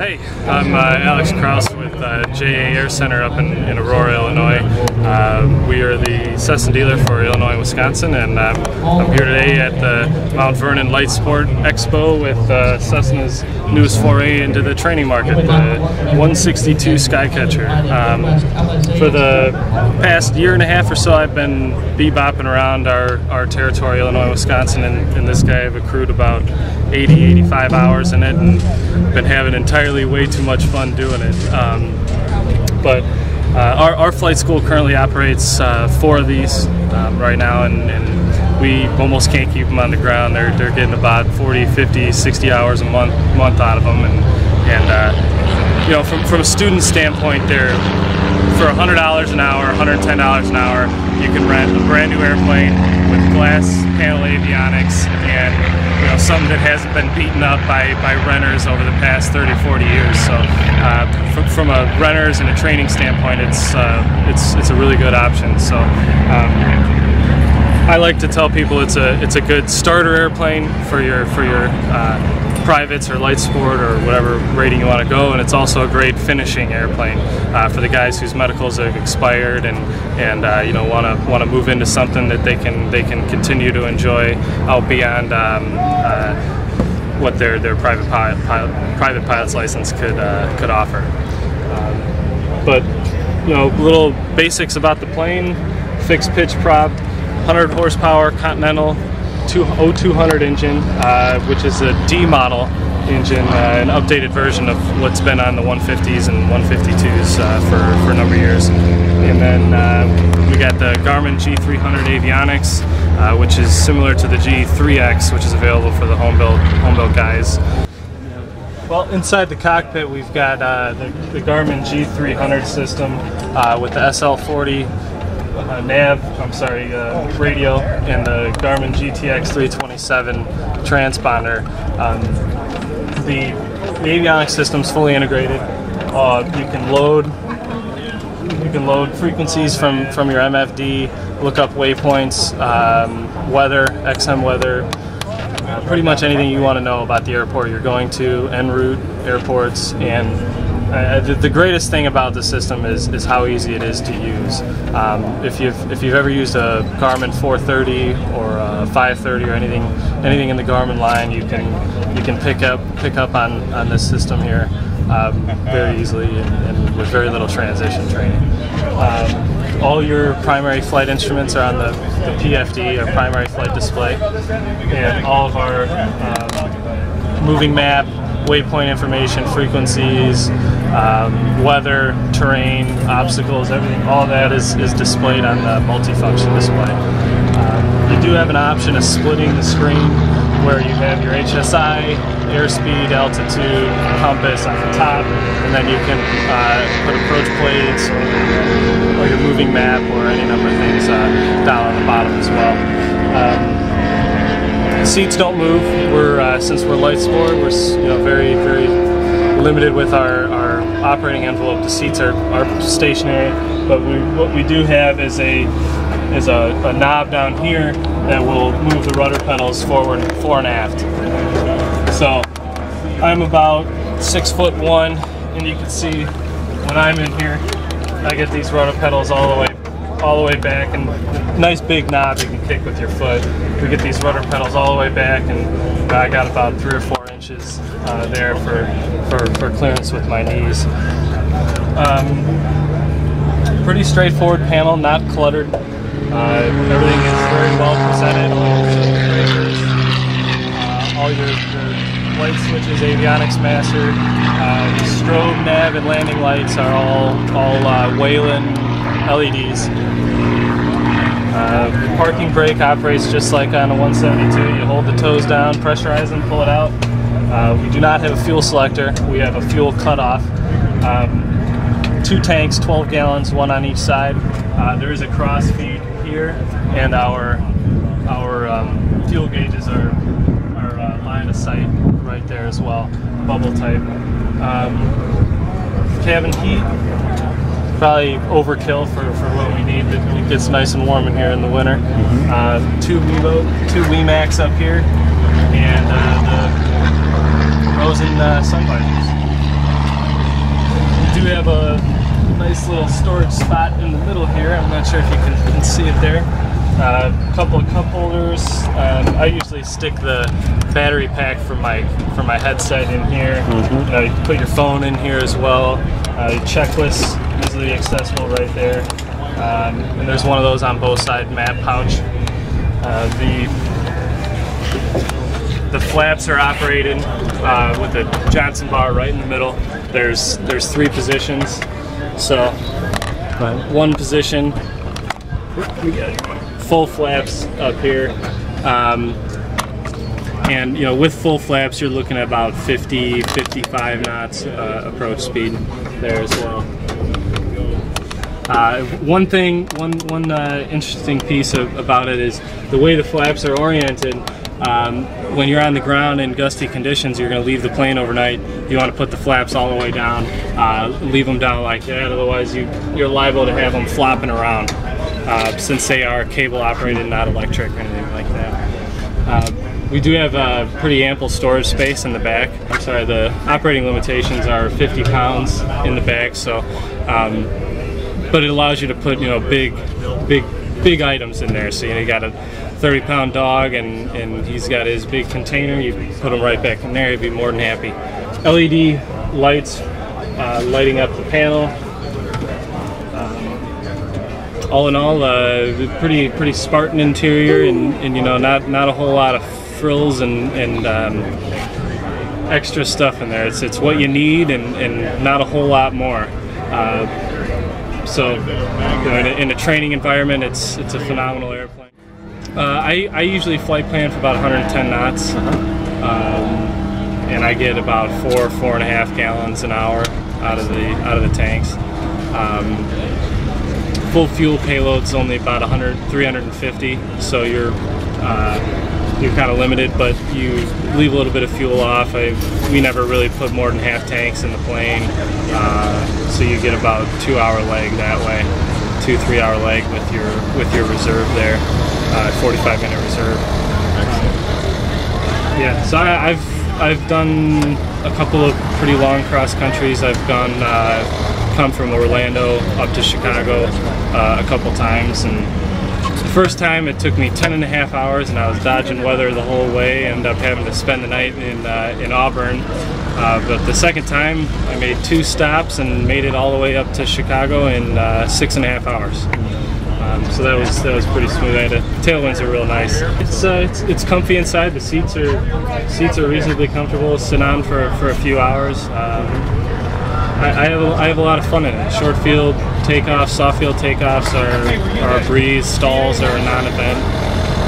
Hey, I'm uh, Alex Kraus with uh, JA Air Center up in, in Aurora, Illinois. Uh, we are the Cessna dealer for Illinois Wisconsin, and um, I'm here today at the Mount Vernon Light Sport Expo with uh, Cessna's newest foray into the training market, the 162 Skycatcher. Um, for the past year and a half or so, I've been bebopping around our, our territory, Illinois, Wisconsin, and, this guy I've accrued about 80, 85 hours in it, and been having entirely way too much fun doing it. Um, but uh, our, our, flight school currently operates uh, four of these um, right now, and, and, we almost can't keep them on the ground. They're, they're getting about 40, 50, 60 hours a month month out of them, and, and uh, you know, from, from a student standpoint, they're for $100 an hour, $110 an hour, you can rent a brand new airplane with glass panel avionics and you know something that hasn't been beaten up by, by renters over the past 30, 40 years. So uh, from, from, a renters and a training standpoint, it's uh, it's it's a really good option. So. Um, I like to tell people it's a it's a good starter airplane for your for your uh, privates or light sport or whatever rating you want to go, and it's also a great finishing airplane uh, for the guys whose medicals have expired and and uh, you know want to want to move into something that they can they can continue to enjoy out beyond. Um, uh, what their, their private pilot, pilot, private pilot's license could uh, could offer, um, but you know little basics about the plane, fixed pitch prop, 100 horsepower Continental O-200 engine, uh, which is a D model engine, uh, an updated version of what's been on the 150s and 152s uh, for, for a number of years. And then uh, we got the Garmin G300 avionics, uh, which is similar to the G3X, which is available for the home built home built guys. Well, inside the cockpit, we've got uh, the, the, Garmin G300 system with the SL40 uh, nav, I'm sorry, uh, radio, and the Garmin GTX 327 transponder. Um, the, avionics system's fully integrated. Uh, you can load you can load frequencies from from your MFD, look up waypoints, um, weather, XM weather, pretty much anything you want to know about the airport you're going to, en route, airports, and the, the, greatest thing about the system is, is how easy it is to use. Um, if you've if you've ever used a Garmin 430 or a 530 or anything anything in the Garmin line, you can you can pick up pick up on, on this system here um, very easily and, and, with very little transition training. Um, all your primary flight instruments are on the, the PFD, our primary flight display, and all of our um, moving map, waypoint information, frequencies, um, weather, terrain, obstacles, everything, all that is, is displayed on the multifunction display. Um, you do have an option of splitting the screen where you have your HSI, airspeed, altitude, compass on the top, and then you can uh, put approach plates or, your moving map or any number of things uh, down on the bottom as well. Um, seats don't move. We're uh, since we're light sport, we're you know very very limited with our operating envelope. The seats are, are stationary, but we, what we do have is a is a, a knob down here that will move the rudder pedals forward, fore and aft. So I'm about six foot one, and you can see when I'm in here, I get these rudder pedals all the way all the way back and nice big knob you can kick with your foot. We get these rudder pedals all the way back and I got about three or four inches uh, there for, for, for, clearance with my knees. Um, pretty straightforward panel, not cluttered. Uh, everything is very well presented. Uh, all your, your, light switches, avionics master, uh, strobe, nav, and landing lights are all all uh, Whelen LEDs. Uh, parking brake operates just like on a 172. You hold the toes down, pressurize them, pull it out. Uh, we do not have a fuel selector. We have a fuel cutoff. Um, two tanks, 12 gallons, one on each side. Uh, there is a cross feed here, and our our um, fuel gauges are are uh, line of sight right there as well, bubble type. Um, cabin heat, probably overkill for, for what we need. But it gets nice and warm in here in the winter. Mm-hmm. Uh, two Wevo, two WeMacs up here, and uh, the Rosen uh, visors. do have a nice little storage spot in the middle here. I'm not sure if you can, can see it there. A uh, couple of cup holders. Um, I usually stick the battery pack for my for my headset in here. Mm -hmm. you, know, you put your phone in here as well. Uh, checklist easily accessible right there. Um, and there's one of those on both sides, map pouch. Uh, the the flaps are operated uh, with a Johnson bar right in the middle. There's there's three positions. So right. one position, full flaps up here. Um, and you know, with full flaps, you're looking at about 50, 55 knots uh, approach speed there as well. Uh, one thing, one one uh, interesting piece of, about it is the way the flaps are oriented. Um, when you're on the ground in gusty conditions, you're going to leave the plane overnight. You want to put the flaps all the way down, uh, leave them down like that. Otherwise, you you're liable to have them flopping around uh, since they are cable operated, not electric or anything like that. Uh, we do have a pretty ample storage space in the back. I'm sorry, the operating limitations are 50 pounds in the back, so. Um, but it allows you to put you know big, big, big items in there. So you know you got a 30 pound dog and, and he's got his big container. You put him right back in there. He'd be more than happy. LED lights uh, lighting up the panel. Um, all in all, uh, pretty pretty Spartan interior, and, and you know not not a whole lot of frills and and um, extra stuff in there. It's it's what you need, and, and not a whole lot more. Uh, so, you know, in, a, in, a, training environment, it's it's a phenomenal airplane. Uh, I, I usually flight plan for about 110 knots, um, and I get about four four and a half gallons an hour out of the out of the tanks. Um, full fuel payload's only about 100 350, so you're uh, you're kind of limited, but you leave a little bit of fuel off. I, we never really put more than half tanks in the plane, uh, so you get about two hour leg that way, two three hour leg with your with your reserve there, uh, 45 minute reserve. Yeah, so I, have I've done a couple of pretty long cross countries. I've gone uh, come from Orlando up to Chicago uh, a couple times and first time it took me 10 and a half hours and I was dodging weather the whole way, ended up having to spend the night in, uh, in Auburn. Uh, but the second time I made two stops and made it all the way up to Chicago in uh, six and a half hours. Um, so that was that was pretty smooth. I had a, tailwinds are real nice. It's, uh, it's it's comfy inside. The seats are seats are reasonably comfortable. Sit on for, for a few hours. Um, I, I, have a, I have a lot of fun in it. Short field takeoffs, soft field takeoffs are, are a breeze. Stalls are a non-event.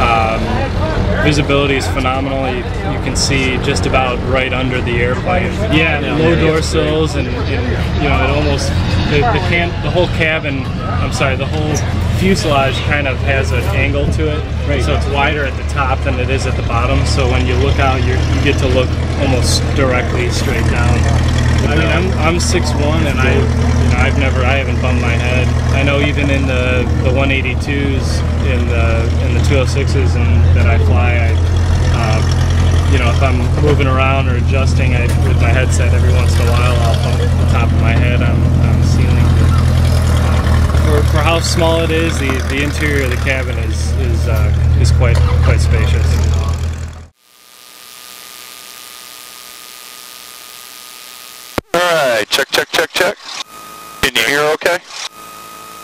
Um, visibility is phenomenal. You, you, can see just about right under the airplane. Yeah, low door sills and, and, you know it almost the, the can the whole cabin. I'm sorry, the whole fuselage kind of has an angle to it, right. so it's wider at the top than it is at the bottom. So when you look out, you get to look almost directly straight down. I mean, I'm I'm six one, and I, you know, I've never, I haven't bumped my head. I know even in the the 182s, in the in the 206s, and that I fly, I, uh, you know, if I'm moving around or adjusting I, with my headset, every once in a while, I'll bump the top of my head on, on the ceiling. Uh, for, for how small it is, the the interior of the cabin is is uh, is quite quite spacious. Alright, check, check, check, check. Can you hear okay?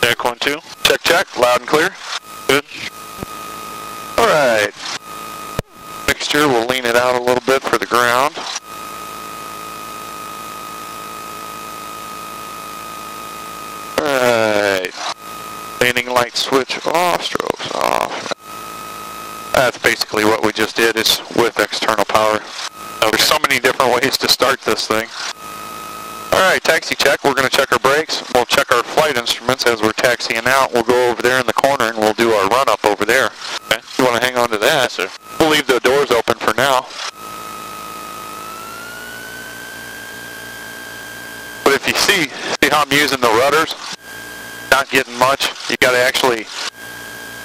Check one, two. Check, check. Loud and clear. Good. Alright. Mixture, we'll lean it out a little bit for the ground. Alright. Leaning light switch off, strobes off. That's basically what we just did is with external power. There's so many different ways to start this thing. Alright, taxi check. We're going to check our brakes. We'll check our flight instruments as we're taxiing out. We'll go over there in the corner and we'll do our run-up over there. Okay? You want to hang on to that? Yes, We'll leave the doors open for now. But if you see, see how I'm using the rudders? Not getting much. You got to actually,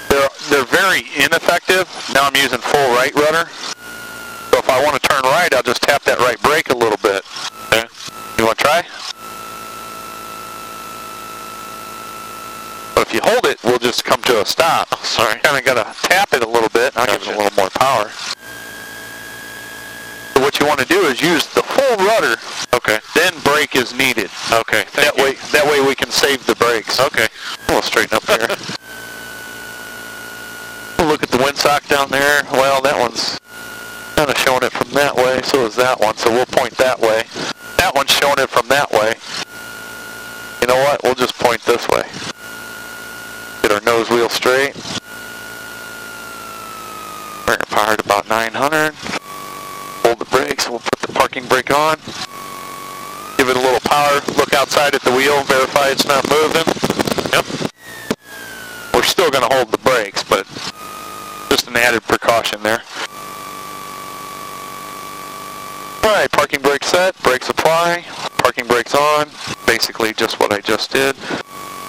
they're, they're very ineffective. Now I'm using full right rudder. So if I want to turn right, I'll just tap that right brake a little bit. Okay? You want to try? if you hold it, we'll just come to a stop. Oh, sorry. Kind of got to tap it a little bit. I'll give it a little more power. So what you want to do is use the full rudder, Okay. then brake is needed. Okay. Thank that you. way, that way we can save the brakes. Okay. We'll straighten up here. We'll look at the windsock down there. Well, that one's kind of showing it from that way. So is that one. So we'll point that way. That one's showing it from that way. You know what? We'll just point this way. Get our nose wheel straight. Bring it power to about 900. Hold the brakes. We'll put the parking brake on. Give it a little power. Look outside at the wheel. Verify it's not moving. Yep. We're still going to hold the brakes, but just an added precaution there. Alright, parking brake set, brakes apply, parking brakes on, basically just what I just did.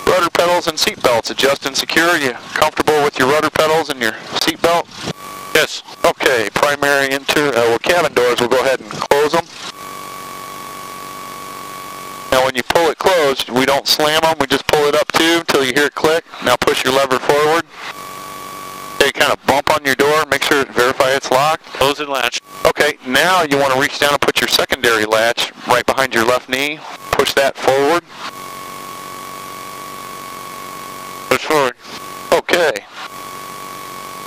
Rudder pedals and seat belts, adjust and secure. You comfortable with your rudder pedals and your seat belt? Yes. Okay, primary interior, uh, well cabin doors, we'll go ahead and close them. Now when you pull it closed, we don't slam them, we just pull it up too until you hear it click. Now push your lever forward. Okay, kind of bump on your door, make sure, verify it's locked. Close and latch. Okay, now you want to reach down and put your secondary latch right behind your left knee. Push that forward. Push forward. Okay.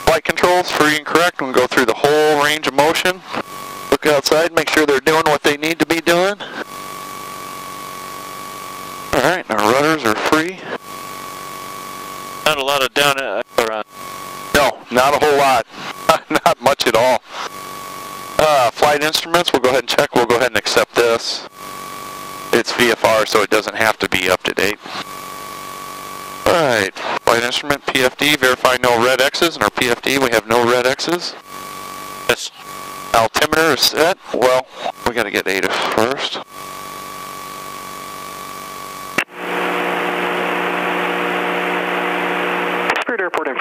Flight controls, free and correct. We'll go through the whole range of motion. Look outside, make sure they're doing what they need to be doing. Alright, our rudders are free. Not a lot of down uh, or, uh, No, not a whole lot. not much at all. Uh, flight instruments, we'll go ahead and check. We'll go ahead and accept this. It's VFR, so it doesn't have to be up to date. Alright, flight instrument, PFD, verify no red X's. In our PFD, we have no red X's. yes. Altimeter is set. Well, we gotta get ATIS first.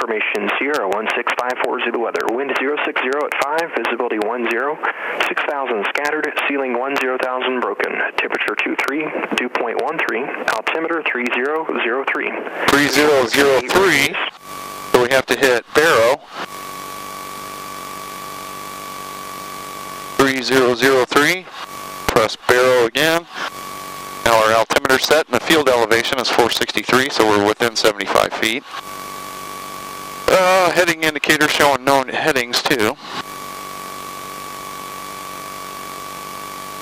Information, Sierra 16540 the weather. Wind 060 at 5, visibility 10, 6,000 scattered, ceiling 10,000 broken. Temperature 23, dew point 13, altimeter 3003. 3003. So we have to hit Baro. 3003. Press Baro again. Now our altimeter set and the field elevation is 463, so we're within 75 feet. Uh, heading indicator showing known headings too.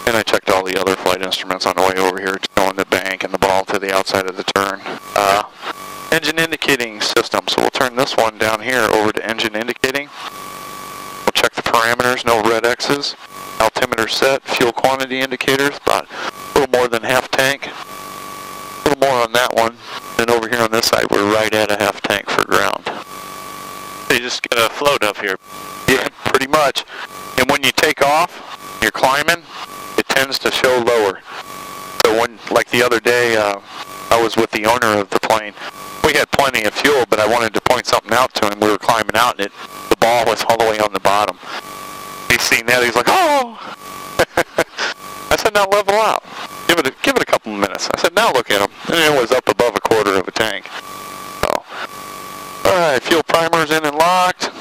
And I checked all the other flight instruments on the way over here, showing the bank and the ball to the outside of the turn. Uh, engine indicating system. So we'll turn this one down here over to engine indicating. We'll check the parameters, no red X's. Altimeter set, fuel quantity indicators, about a little more than half tank. A little more on that one. And over here on this side, we're right at a half tank for ground. You just a float up here. Yeah, pretty much. And when you take off, you're climbing, it tends to show lower. So when, like the other day, uh, I was with the owner of the plane. We had plenty of fuel, but I wanted to point something out to him. We were climbing out, and it, the ball was all the way on the bottom. He's seen that. He's like, "Oh!" I said, "Now level out. Give it, a, give it a couple of minutes." I said, "Now look at him." And it was up above a quarter of a tank. So, all right, fuel primers in and locked.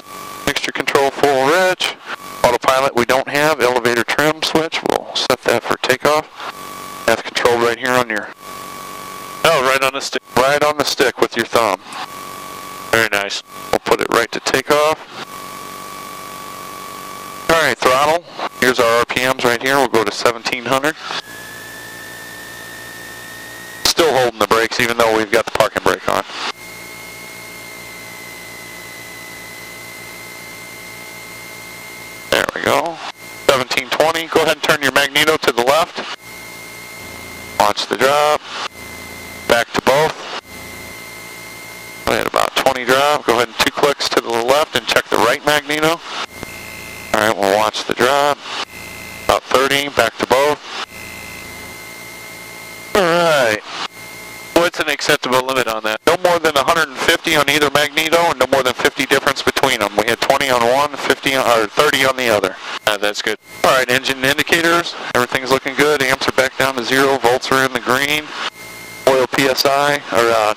Mixture control full rich. Autopilot we don't have. Elevator trim switch. We'll set that for takeoff. That's controlled right here on your, Oh, right on the stick. right on the stick with your thumb. Very nice. We'll put it right to takeoff. All right, throttle. Here's our RPMs right here. We'll go to 1700. Still holding the brakes even though we've got the parking brake on. There we go. 1720. Go ahead and turn your magneto to the left. Launch the drop. Back to both. We had about 20 drop. Go ahead and two clicks to the left and check the right magneto. Alright, we'll watch the drop. About 30, back to both. Alright, What's an acceptable limit on that? no more than 150 on either magneto and no more than 50 difference between them. We had 20 on one, 50 on, or 30 on the other. Uh, that's good. Alright, engine indicators. Everything's looking good. Amps are back down to zero. Volts are in the green. Oil PSI, or uh,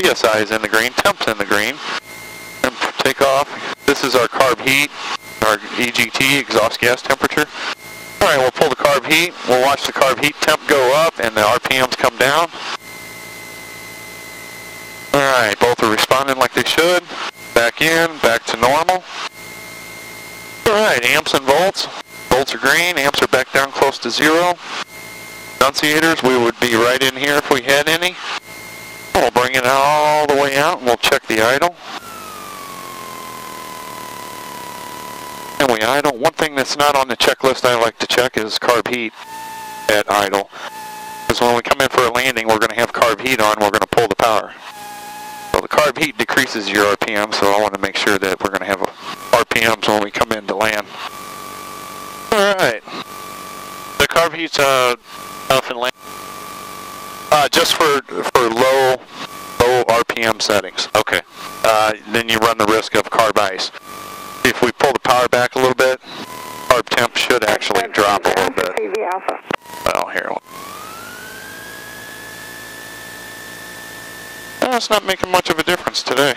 PSI is in the green, temp's in the green. And take off. This is our carb heat, our EGT, exhaust gas temperature. All right, we'll pull the carb heat. We'll watch the carb heat temp go up and the RPMs come down. All right, both are responding like they should. Back in, back to normal. All right, amps and volts. Volts are green, amps are back down close to zero. Annunciators, we would be right in here if we had any. We'll bring it all the way out and we'll check the idle. We idle. One thing that's not on the checklist I like to check is carb heat at idle. Because when we come in for a landing, we're going to have carb heat on, we're going to pull the power. So the carb heat decreases your RPM, so I want to make sure that we're going to have RPMs when we come in to land. Alright. The carb heat's uh, off and land. Uh, just for for low low RPM settings. Okay. Uh, then you run the risk of carb ice. If we pull the power back a little bit, our temp should actually drop a little bit. TV Alpha. Well, here. Well, it's not making much of a difference today.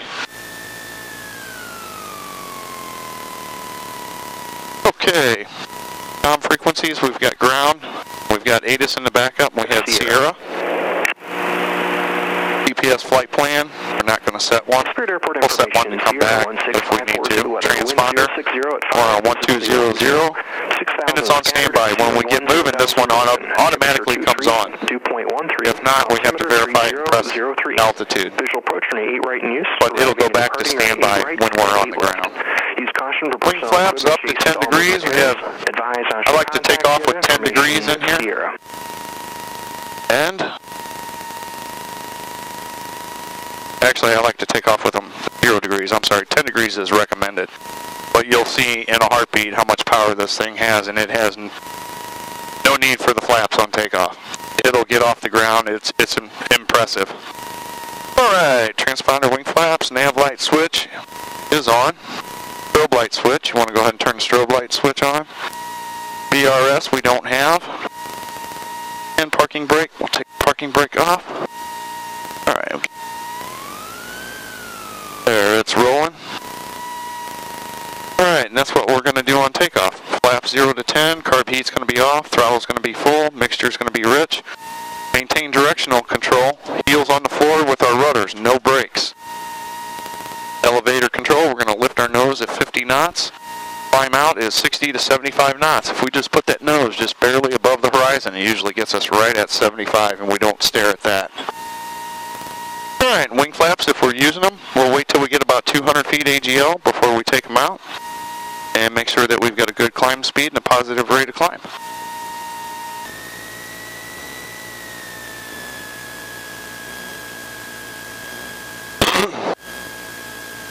Okay. Com frequencies, we've got ground, we've got ATIS in the backup, we had Sierra. GPS flight plan, we're not going to set one. Spirit Airport We'll set one and come back if we need to. Transponder, on 1200, and it's on standby. When we get moving, this one on automatically comes on. 2.13. If not, we have to verify and press altitude. Visual approach and 8 right in use. But it'll go back to standby when we're on the ground. Use caution for Wing flaps up to equipment 10 issues all degrees. We have- I like to take off with 10 degrees in here. And actually, I like to take off with them zero degrees. I'm sorry, 10 degrees is recommended. But you'll see in a heartbeat how much power this thing has, and it has no need for the flaps on takeoff. It'll get off the ground. It's it's impressive. All right, transponder wing flaps, nav light switch is on. Strobe light switch. You want to go ahead and turn the strobe light switch on. BRS we don't have. And parking brake. We'll take parking brake off. All right. Okay. It's rolling. All right, and that's what we're going to do on takeoff. Flap 0 to 10, carb heat's going to be off, throttle's going to be full, mixture's going to be rich. Maintain directional control, heels on the floor with our rudders, no brakes. Elevator control, we're going to lift our nose at 50 knots. Climb out is 60 to 75 knots. If we just put that nose just barely above the horizon, it usually gets us right at 75 and we don't stare at that. Alright, wing flaps, if we're using them, we'll wait till we get about 200 feet AGL before we take them out. And make sure that we've got a good climb speed and a positive rate of climb.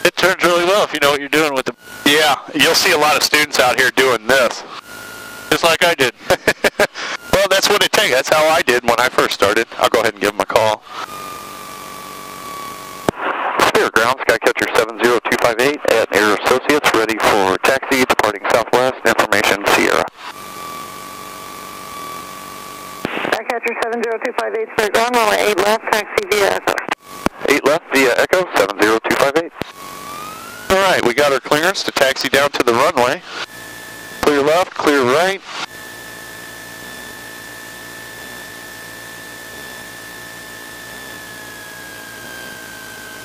It turns really well if you know what you're doing with the, Yeah, you'll see a lot of students out here doing this. just like I did. well, that's what it takes. That's how I did when I first started. I'll go ahead and give them a call. Ground, Skycatcher 70258 at Air Associates, ready for taxi, departing southwest, information Sierra. Skycatcher 70258 Spirit Ground, runway 8 left, taxi via Echo. 8 left via Echo 70258. Alright, we got our clearance to taxi down to the runway. Clear left, clear right.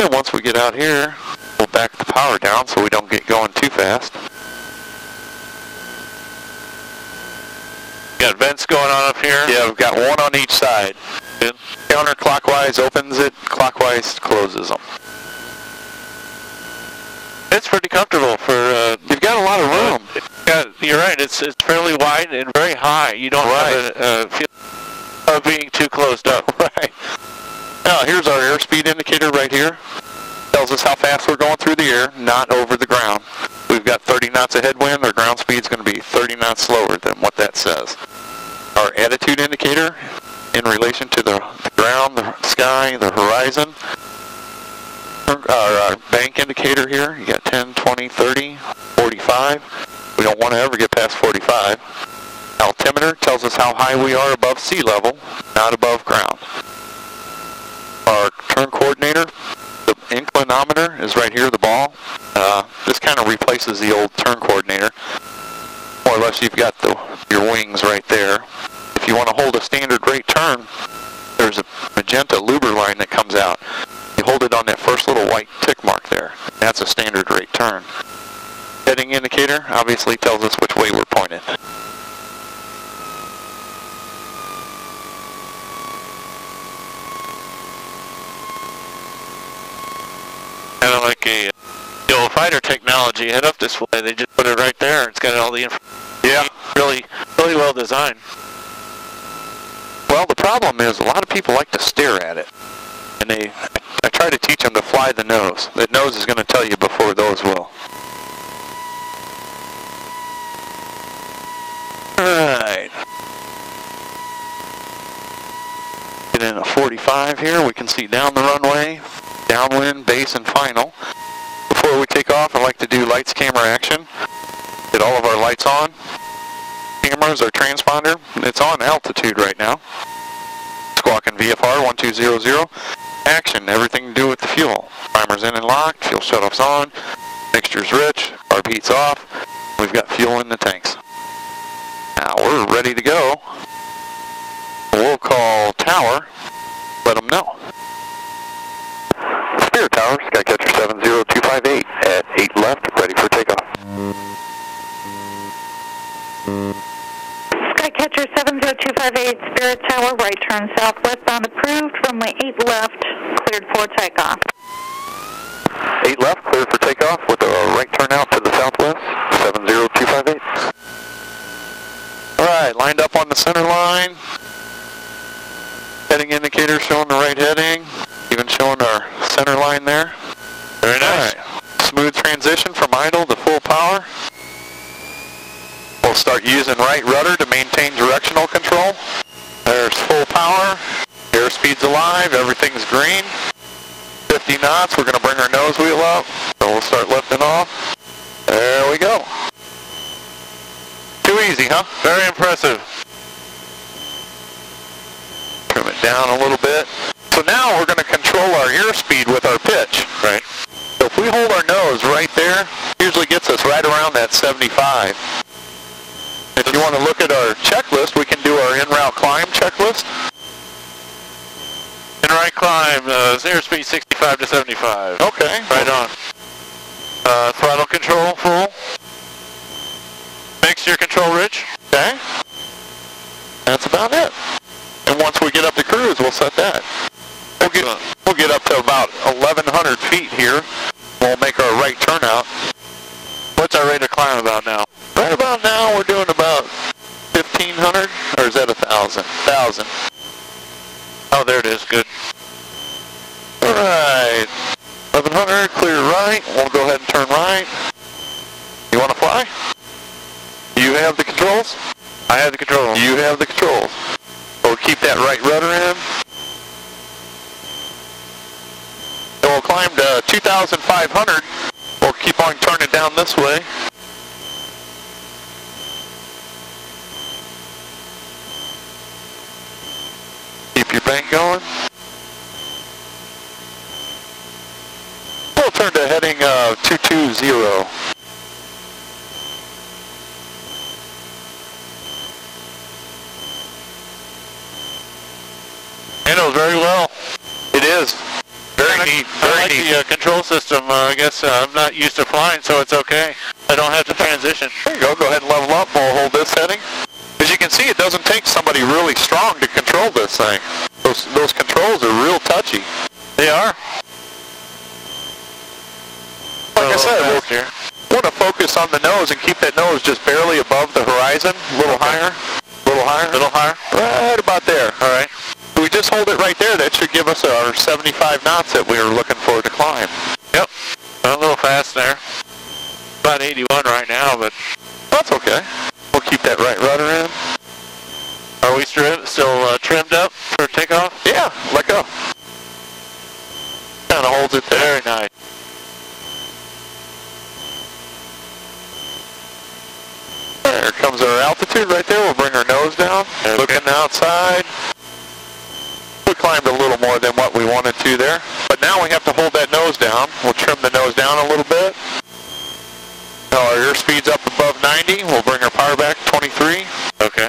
And once we get out here, we'll back the power down so we don't get going too fast. Got vents going on up here. Yeah, we've got one on each side. Good. Counterclockwise opens it, clockwise closes them. It's pretty comfortable for, uh, You've got a lot of room. yeah, you're right, it's, it's fairly wide and very high. You don't Right. have a, uh, feel of being too closed up. Right. Now, here's our airspeed indicator right here. Tells us how fast we're going through the air, not over the ground. We've got 30 knots of headwind. Our ground speed's going to be 30 knots slower than what that says. Our attitude indicator in relation to the, the ground, the sky, the horizon. Our, our bank indicator here, you got 10, 20, 30, 45. We don't want to ever get past 45. Altimeter tells us how high we are above sea level, not above ground. Our turn coordinator The inclinometer is right here, the ball. Uh, this kind of replaces the old turn coordinator. More or less, you've got the, your wings right there. If you want to hold a standard rate turn, there's a magenta lubber line that comes out. You hold it on that first little white tick mark there. That's a standard rate turn. Heading indicator obviously tells us which way we're pointed. Kind of like a the old fighter technology. Head up display. They just put it right there. It's got all the information. Yeah. Really, really well designed. Well, the problem is a lot of people like to stare at it. And they, I try to teach them to fly the nose. The nose is going to tell you before those will. Alright. Get in a 45 here. We can see down the runway, downwind, base, and final. Before we take off, I like to do lights, camera, action. Get all of our lights on. Cameras, our transponder. It's on altitude right now. Squawking VFR 1200. Action, everything to do with the fuel. Primer's in and locked, fuel shutoff's on, mixture's rich, our heat's off. We've got fuel in the tanks. Now we're ready to go. We'll call tower, let them know. Spirit Tower, Skycatcher 70258 at 8 left, ready for takeoff. Skycatcher 70258, Spirit Tower, right turn southwestbound approved, runway 8 left, cleared for takeoff. 8 left, cleared for takeoff with a right turn out to the southwest, 70258. Alright, lined up on the center line. Heading indicator showing the right heading, even showing our center line there. Very nice. Smooth transition from idle to full power. We'll start using right rudder to maintain directional control. There's full power, airspeed's alive, everything's green. 50 knots, we're going to bring our nose wheel up, so we'll start lifting off. There we go. Too easy, huh? Very impressive. Trim it down a little bit. So now we're going to control our airspeed with our pitch. Right. So if we hold our nose right there, usually gets us right around that 75. If you want to look at our checklist, we can do our en-route climb checklist. In right climb, uh, airspeed 65 to 75. Okay. Right on. Uh, throttle control full. Mixture control rich. Okay. That's about it. And once we get up to cruise, we'll set that. We'll get, we'll get up to about 1,100 feet here. We'll make our right turnout. What's our rate of climb about now? Right about now, we're doing about 1,500, or is that 1,000? 1,000. Oh, there it is. Good. All right. 1100, clear right. We'll go ahead and turn right. You want to fly? You have the controls? I have the controls. You have the controls. Keep that right rudder in. And we'll climb to 2,500. We'll keep on turning down this way. Keep your bank going. We'll turn to heading uh, 220. Handles very well. It is. Very I like- neat. I Very like neat. the uh, control system. Uh, I guess uh, I'm not used to flying, so it's okay. I don't have to transition. There you go. Go ahead and level up. We'll hold this heading. As you can see, it doesn't take somebody really strong to control this thing. Those, those controls are real touchy. They are. Like I said, we'll here. want to focus on the nose and keep that nose just barely above the horizon. A little higher. A little higher. A little higher. Right about there. All right. We just hold it right there, that should give us our 75 knots that we were looking for to climb. Yep. A little fast there. About 81 right now, but That's okay. We'll keep that right rudder in. are we still uh, trimmed up for takeoff? Yeah, let go. Kind of holds it there. Very nice. There comes our altitude right there. We'll bring our nose down. Okay. Looking outside. We climbed a little more than what we wanted to there. But now we have to hold that nose down. We'll trim the nose down a little bit. Now our airspeed's up above 90. We'll bring our power back 23. Okay.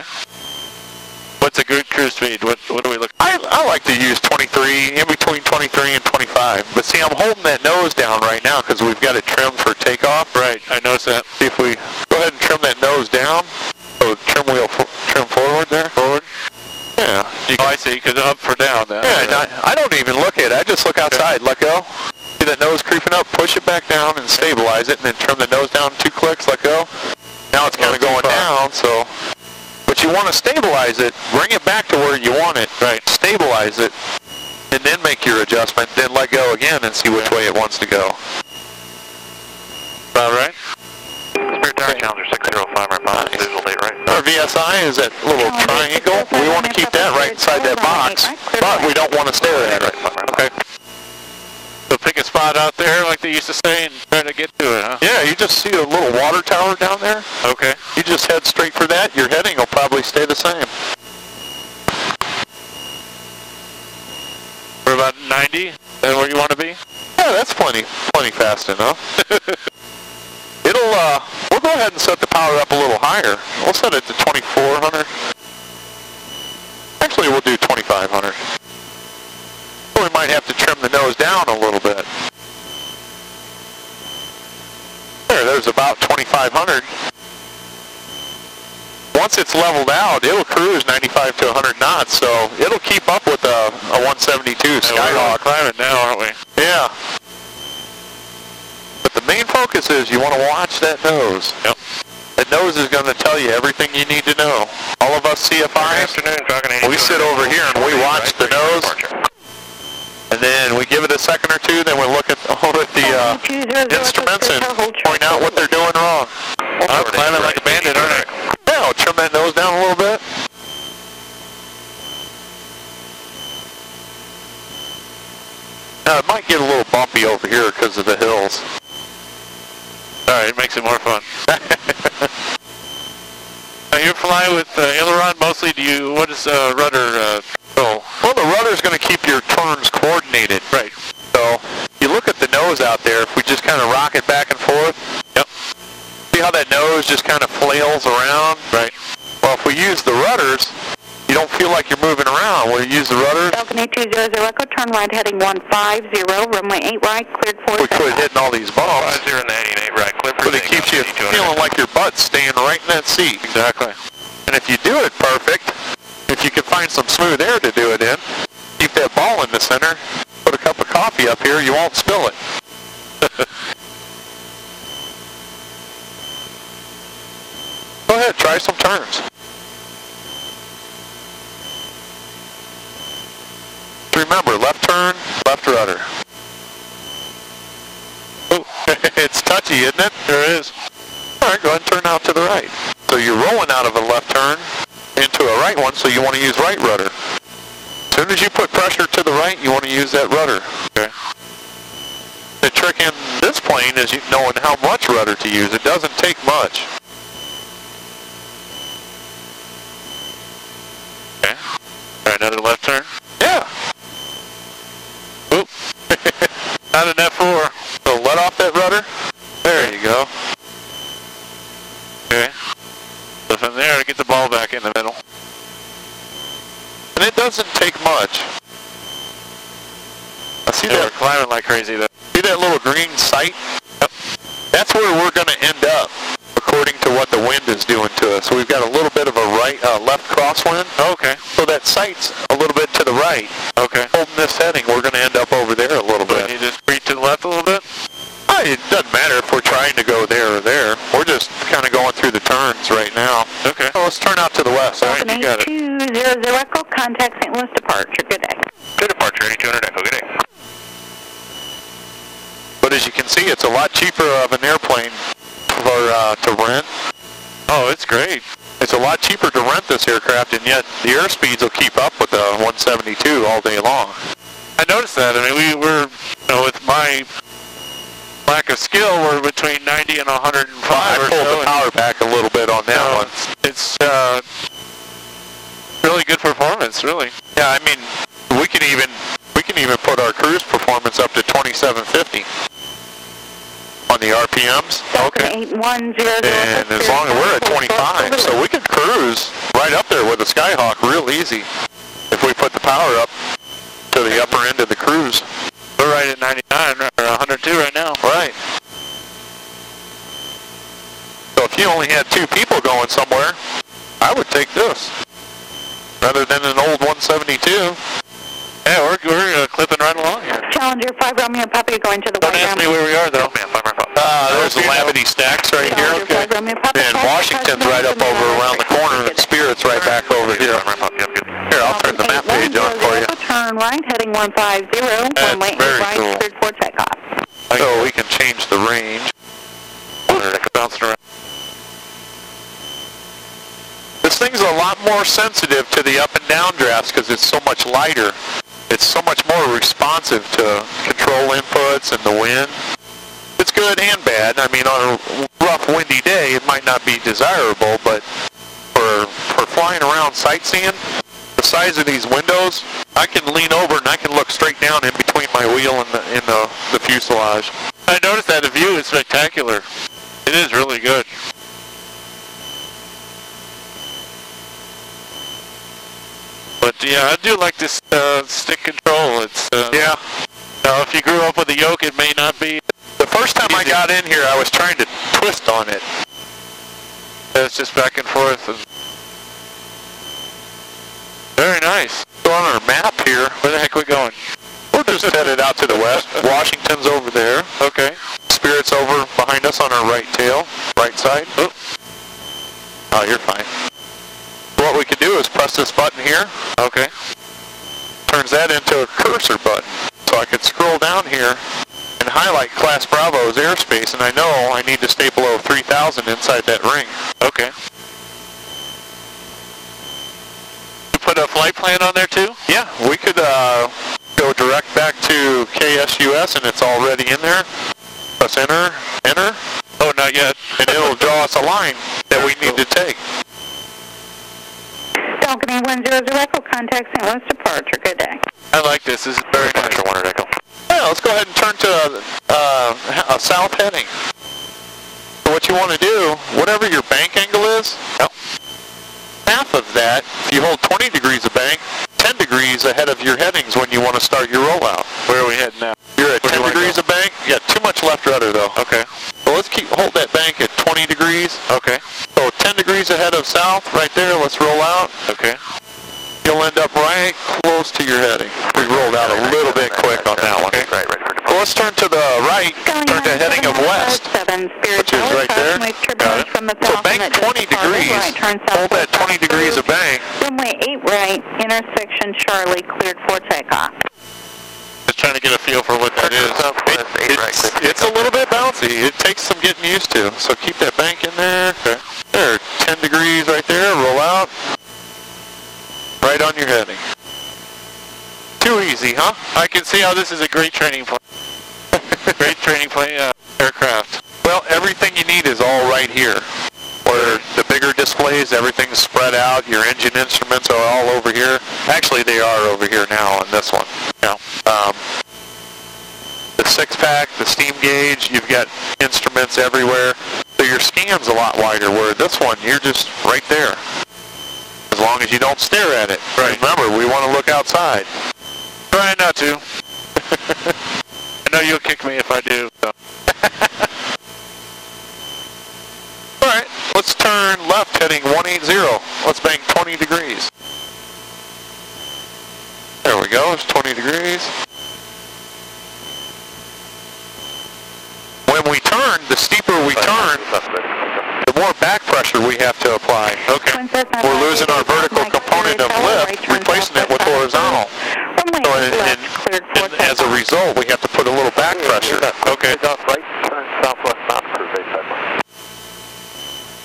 What's a good cruise speed? What what do we look? I, I like to use 23, in between 23 and 25. But see, I'm holding that nose down right now because we've got it trimmed for takeoff. Right. I noticed that. See if we go ahead and trim that nose down. So trim wheel trim forward there. Forward. Yeah. You Oh, can, I see. Because up or down. Then. yeah. and I, I don't even look at it. I just look outside. Let go. See that nose creeping up? Push it back down and stabilize it, and then trim the nose down two clicks. Let go. Now it's kind of going far. down. So, but you want to stabilize it. Bring it back to where you want it. Right. Stabilize it, and then make your adjustment. Then let go again and see which way it wants to go. About right. Spirit Tower Challenger 605, response, visual date right. Our VSI is that little triangle. We want to keep that right inside that box, but we don't want to stare at it. Okay. So pick a spot out there, like they used to say, and try to get to it, huh? Yeah, you just see a little water tower down there. Okay. You just head straight for that. Your heading will probably stay the same. We're about 90. Is that where you want to be? Yeah, that's plenty, plenty fast enough. It'll, uh, we'll go ahead and set the power up a little higher. We'll set it to 2400. Actually, we'll do 2500. We might have to trim the nose down a little bit. There, there's about 2500. Once it's leveled out, it'll cruise 95 to 100 knots, so it'll keep up with a, a 172 Yeah, we're Skyhawk. climbing now, aren't we? Yeah. But the main focus is you want to watch that nose. Yep. That nose is going to tell you everything you need to know. All of us Good CFIs, afternoon, Falcon 82. we sit over here and we watch the nose, and then we give it a second or two, then we look at, over at the uh, instruments and point out what they're doing wrong. I'm climbing like a bandit, aren't I? Yeah, we'll trim that nose down a little bit. Now, it might get a little bumpy over here because of the hills. All right, it makes it more fun. you fly with uh, aileron mostly. Do you? What is uh, rudder uh, control? Well, the rudder is going to keep your turns coordinated. Right. So, you look at the nose out there, if we just kind of rock it back and forth. Yep. See how that nose just kind of flails around? Right. Well, if we use the rudders, feel like you're moving around. When you use the rudders, Falcon 8200 Echo, turn right heading 150, runway 8 right, cleared for we quit hitting all these bumps. 50 in the heading 8 right, clear for But it keeps you feeling like your butt's staying right in that seat. Exactly. And if you do it perfect, if you can find some smooth air to do it in, keep that ball in the center, put a cup of coffee up here, you won't spill it. Go ahead, try some turns. Remember, left turn, left rudder. Oh, it's touchy, isn't it? There is. All right, go ahead and turn out to the right. So you're rolling out of a left turn into a right one, so you want to use right rudder. As soon as you put pressure to the right, you want to use that rudder. Okay. The trick in this plane is knowing how much rudder to use. It doesn't take much. Okay. All right, another left turn. Not an F4. So let off that rudder. There you go. Okay. So from there, to get the ball back in the middle. And it doesn't take much. I see Yeah, that. climbing like crazy though. See that little green sight? Yep. That's where we're going to end up, according to what the wind is doing to us. So we've got a little bit of a right, uh, left crosswind. Okay. So that sight's a little bit to the right. Okay. Holding this heading, we're going to end up over there a little Can bit. you just breathe to the left a little bit? Uh, It doesn't matter if we're trying to go there or there. We're just kind of going through the turns right now. Okay. So let's turn out to the west. All right, you got it. 8200 Echo, contact St. Louis departure. Good day. Good departure, 8200 Echo, good day. But as you can see, it's a lot cheaper of an airplane for uh, to rent. Oh, it's great. It's a lot cheaper to rent this aircraft, and yet the airspeeds will keep up with the 172 all day long. I noticed that. I mean, we were, you know, with my lack of skill, we're between 90 and 105 I or pulled so. the power back a little bit on that know, one. It's uh, really good performance, really. Yeah, I mean, we can even we can even put our cruise cruise performance up to 2750 on the RPMs. Okay. 8100. And as long as we're at 25, so we could cruise right up there with the Skyhawk real easy if we put the power up to the upper end of the cruise. We're right at 99 or 102 right now. Right. So if you only had two people going somewhere, I would take this rather than an old 172. Yeah, we're, we're uh, clipping right along here. Challenger 5 Romeo Papa going to the Don't White ask me where we are, though. Uh, there's the Labadie Stacks right here. Challenger 5 Romeo Papa. And Washington's right up over around the corner, and Spirit's right back over here. Here, I'll turn the map page on for you. Turn right, heading 150, runway 8 very right, cool. takeoff. So we can change the range. Bouncing around. This thing's a lot more sensitive to the up and down drafts because it's so much lighter. It's so much more responsive to control inputs and the wind. It's good and bad. I mean, on a rough, windy day, it might not be desirable, but for for flying around sightseeing, size of these windows, I can lean over and I can look straight down in between my wheel and the, in the, the fuselage. I noticed that the view is spectacular. It is really good. But yeah, I do like this uh, stick control. It's uh, Yeah. Now, if you grew up with a yoke, it may not be. The first time I got in here, I was trying to twist on it. It's just back and forth. And very nice. So on our map here, Where the heck we going? we're just headed out to the west. Washington's over there. Okay. Spirit's over behind us on our right tail, right side. Oh, oh you're fine. What we could do is press this button here. Okay. Turns that into a cursor button. So I could scroll down here and highlight Class Bravo's airspace, and I know I need to stay below 3,000 inside that ring. Okay. You put a flight plan on there too? Yeah, we could uh, go direct back to KSUS, and it's already in there. Press enter, enter, Oh, not yet. and it'll draw us a line that we need to take. Falcon 8100 Echo, contact St. Louis departure. Good day. I like this. This is very nice. Yeah, let's go ahead and turn to uh, a south heading. So what you want to do, whatever your bank angle is, half of that, if you hold 20 degrees of bank, 10 degrees ahead of your headings when you want to start your rollout. Where are we heading now? You're at Where 10 you degrees of bank. You got too much left rudder though. Okay. So let's keep hold that bank at 20 degrees. Okay. So 10 degrees ahead of south, right there. Let's roll out. Okay. You'll end up right close to your heading. We rolled out a little bit quick on that one. Right, ready for let's turn to the right. Turn to heading of west. Spirit which is right there. Got it. So bank and 20 degrees. Right, Hold that southwest 20 degrees of bank. Runway 8 right, intersection Charlie, cleared for takeoff. Just trying to get a feel for what that is. It, it's, it's a little bit bouncy. It takes some getting used to. So keep that bank in there. Okay. There, 10 degrees right there. Roll out. Right on your heading. Too easy, huh? I can see how this is a great training plane. great training plane uh, aircraft. Well, everything you need is all right here. Where the bigger displays, everything's spread out. Your engine instruments are all over here. Actually, they are over here now on this one. Yeah. Um, the six-pack, the steam gauge, you've got instruments everywhere. So your scan's a lot wider, where this one, you're just right there. As long as you don't stare at it. Right. Remember, we want to look outside. Try not to. I know you'll kick me if I do. So. All right, let's turn left heading 180. Let's bank 20 degrees. There we go, it's 20 degrees. When we turn, the steeper we turn, the more back pressure we have to apply. Okay. We're losing our vertical component of lift, replacing it with horizontal. So and, and, and as a result, we have to put a little back pressure. Okay. off right, turn southwest mountain for base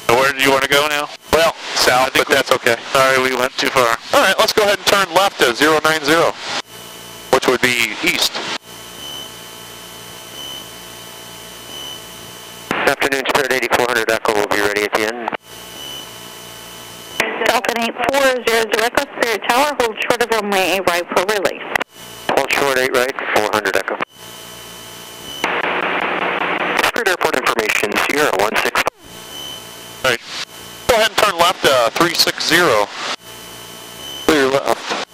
So where do you want to go now? Well, south, but that's okay. Sorry, we went too far. All right, let's go ahead and turn left to 090, which would be east. Afternoon, Spirit 8400 Echo will be ready at the end. Falcon 8400 Echo, Spirit Tower, hold short of runway 8 right for release. Hold short 8 right, 400 Echo. Spirit Airport information, Sierra 165. Right. Go ahead and turn left, uh, 360. Clear left.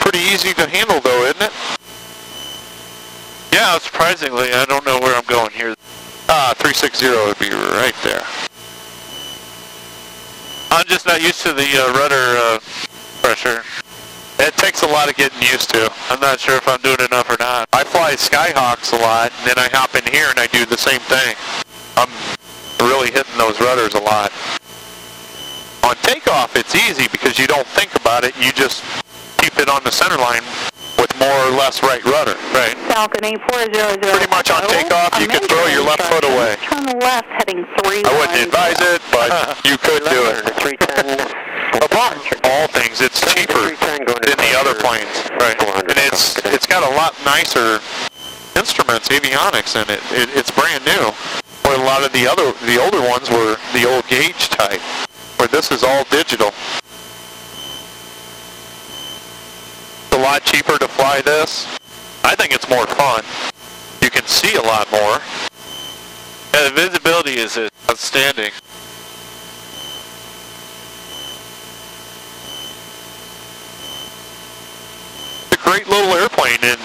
Pretty easy to handle though, isn't it? Yeah, surprisingly, I don't know where I'm going here. Ah, 360 would be right there. I'm just not used to the uh, rudder uh, pressure. It takes a lot of getting used to. I'm not sure if I'm doing enough or not. I fly Skyhawks a lot, and then I hop in here and I do the same thing. I'm really hitting those rudders a lot. On takeoff, it's easy because you don't think about it. You just keep it on the center line with more or less right rudder. Right. Falcon 8400. Pretty much on takeoff, you can throw your left foot away. Turn left heading 3. I wouldn't advise it, but you could do it. 310. Above all things, it's cheaper than the other planes. Right. And it's it's got a lot nicer instruments, avionics in it. it. It's brand new. Where a lot of the other the older ones were the old gauge type. Where this is all digital. It's a lot cheaper to fly this. I think it's more fun. You can see a lot more. Yeah, the visibility is outstanding. It's a great little airplane and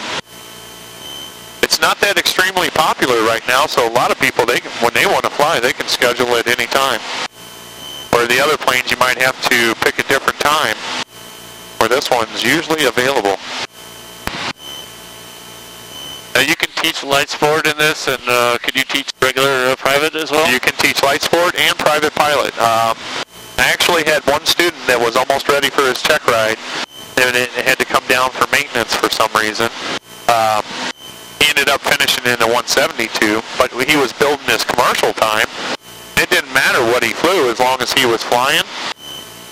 it's not that extremely popular right now so a lot of people they can, when they want to fly they can schedule it any time Or the other planes you might have to pick a different time where this one's usually available. Uh, you can teach light sport in this, and uh, could you teach regular uh, private as well? you can teach light sport and private pilot. Um, I actually had one student that was almost ready for his check ride and it had to come down for maintenance for some reason. Um, he ended up finishing in a 172 but he was building his commercial time. It didn't matter what he flew as long as he was flying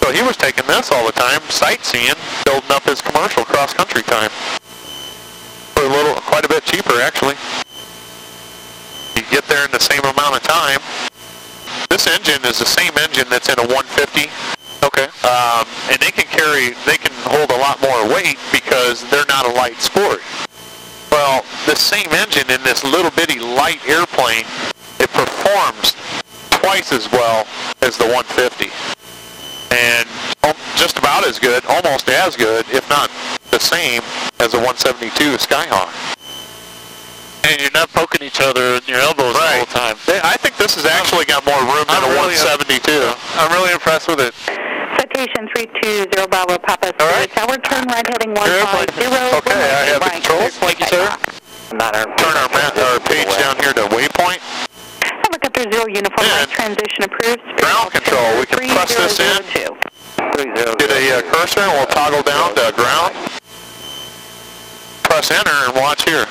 so he was taking this all the time sightseeing building up his commercial cross country time for a little quite a bit cheaper actually you get there in the same amount of time this engine is the same engine that's in a 150 Okay. um, and they can carry, they can hold a lot more weight because they're not a light sport. Well, the same engine in this little bitty light airplane, it performs twice as well as the 150. And um, just about as good, almost as good, if not the same as a 172 Skyhawk. And you're not poking each other in your elbows the whole time. They- I think this has actually got more room than I'm a really- 172. I'm really impressed with it. Citation 320 Bravo Papa All right. Spirit Tower. Turn right heading Your 150. Okay, I have the controls. Thank you, sir. Not our Turn our, our page down here to waypoint. Helicopter Zero Uniform Yeah. right transition approved. Spirit Ground control, we can press this in. Get a uh, cursor and we'll toggle down to ground. Press enter and watch here.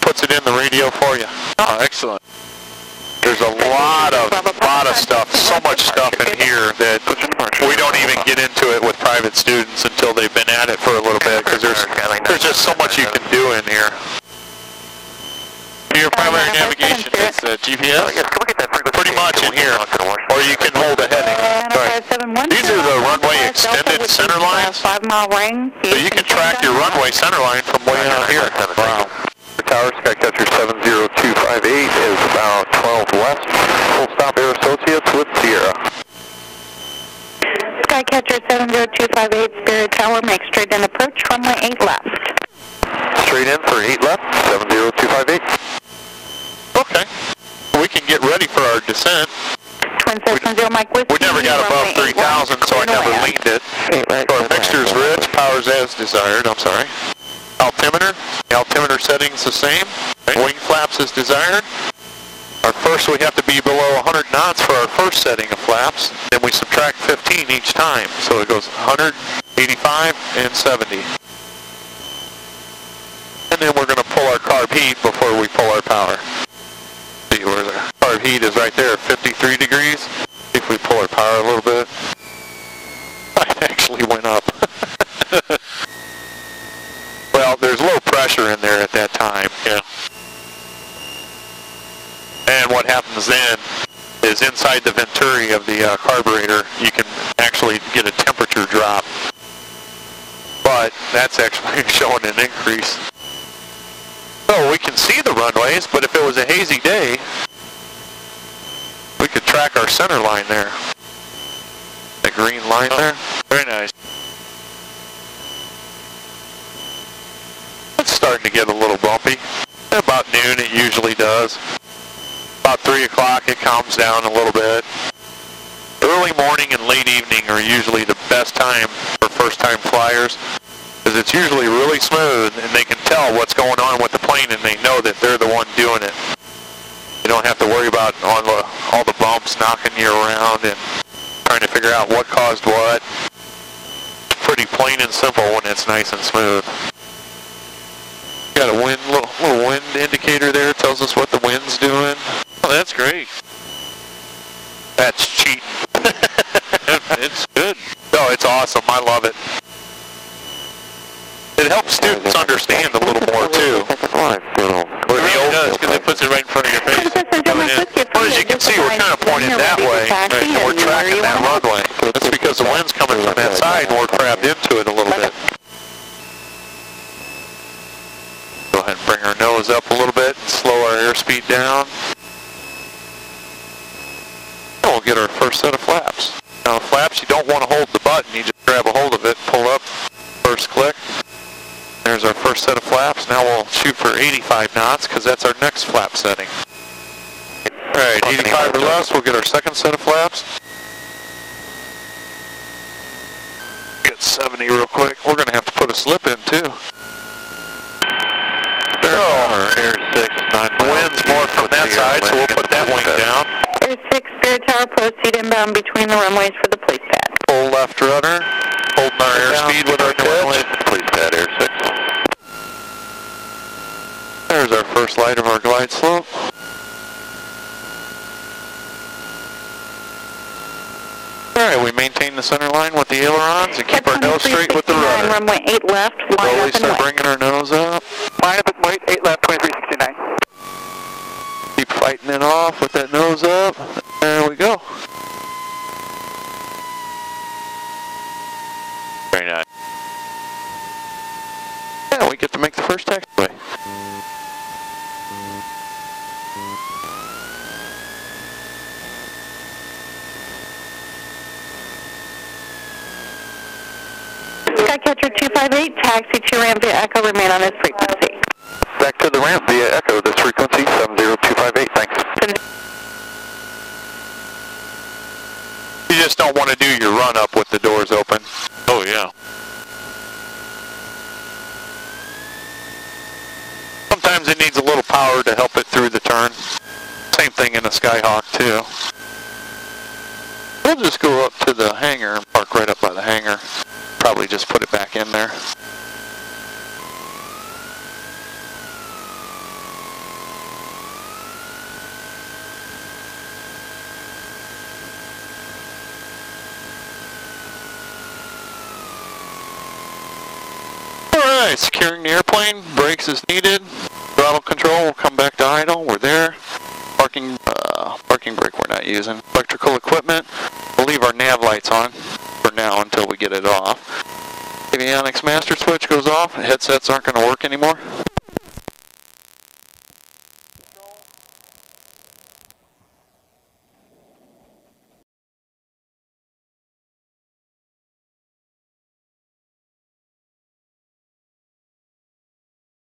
Puts it in the radio for you. Oh, excellent. There's a lot of lot of stuff, so much stuff in here that we don't even get into it with private students until they've been at it for a little bit because there's there's just so much you can do in here. Your primary navigation is uh, GPS? Yes, can we get that frequency? Pretty much in here, or you can hold a heading. Right. These are the runway extended center lines. Five mile ring. So you can track your runway center line from way out here. Wow. Tower Skycatcher 70258 is about 12 west. Full stop Air Associates with Sierra. Skycatcher 70258 Spirit Tower. Make straight in approach. Runway 8 left. Straight in for 8 left, 70258. Okay. We get ready for our descent. Twin Cessna Zero Mike We never got above 3,000, so I never land. leaned it. So our mixture's rich, power's as desired, I'm sorry. Altimeter, the altimeter setting's the same. Wing flaps as desired. Our first, we have to be below 100 knots for our first setting of flaps. Then we subtract 15 each time. So it goes 100, 85, and 70. And then we're going to pull our carb heat before we pull our power. See where the our heat is right there at 53 degrees. If we pull our power a little bit, I actually went up. well, there's low pressure in there at that time, yeah. And what happens then is inside the venturi of the uh, carburetor, you can actually get a temperature drop. But that's actually showing an increase. So we can see the runways, but if it was a hazy day, could track our center line there. The green line there. Very nice. It's starting to get a little bumpy. About noon it usually does. About 3 o'clock it calms down a little bit. Early morning and late evening are usually the best time for first time flyers because it's usually really smooth and they can tell what's going on with the plane and they know that they're the one doing it. You don't have to worry about all the, all the bumps knocking you around and trying to figure out what caused what. Pretty plain and simple when it's nice and smooth. Got a wind, little, little wind indicator there. Tells us what the wind's doing. Oh, that's great. That's cheap. it's good. No, it's awesome. I love it. It helps students understand a little more too. It really does, because it puts it right in front of your face. Well, as you can see, we're kind of pointed that way, and we're tracking that runway. That's because the wind's coming from that side, and we're crabbed into it a little bit. Go ahead and bring our nose up a little bit and slow our airspeed down. And we'll get our first set of flaps. Now, flaps, you don't want to hold the button. You just grab a hold of it, pull up, first click. There's our first set. Now we'll shoot for 85 knots because that's our next flap setting. Alright, 85 or less, we'll get our second set of flaps. Get 70 real quick. We're going to have to put a slip in too. There we are. Air 6, 9 The wind's more from that side, so we'll put that wing down. Air 6, Spirit Tower, proceed inbound between the runways for the police pad. Full left rudder. Holding our airspeed with our pitch. Please pad Air 6. There's our first light of our glide slope. Alright, we maintain the center line with the ailerons and keep our nose straight with the rudder. Runway 8 left, line Slowly up start bringing our nose up. Line up and wait, 8 left, 2369. Keep fighting it off with that nose up. There we go. Very nice. Yeah, we get to make the first taxiway. Skycatcher 258, taxi to ramp via Echo, remain on this frequency. Back to the ramp via Echo, this frequency 70258, thanks. You just don't want to do your run up with the doors open. Oh, yeah. Sometimes it needs a little power to help it through the turn. Same thing in the Skyhawk too. We'll just go up to the hangar and park right up by the hangar. Probably just put it back in there. Alright, securing the airplane, brakes is needed, throttle control will come back to idle, we're there. Parking, uh, parking brake we're not using. Electrical equipment, we'll leave our nav lights on until we get it off. Avionics master switch goes off, headsets aren't going to work anymore.